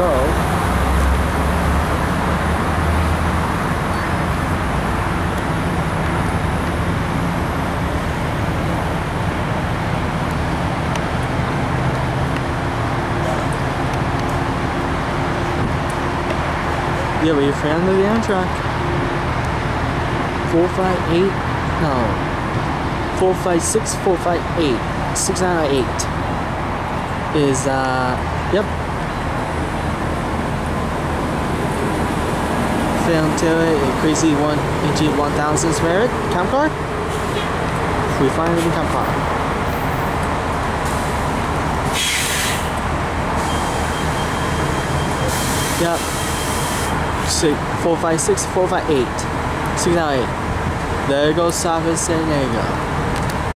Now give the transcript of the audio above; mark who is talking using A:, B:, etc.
A: so Yeah, but you found the Amtrak. 458, no. 456, 458, 698 is, uh, yep, Found to it, a crazy one, AG 1000 Spirit, car. We find it cab car. Yep. Six, four, five, six, four, five, eight. Six, nine, eight. There goes San Diego.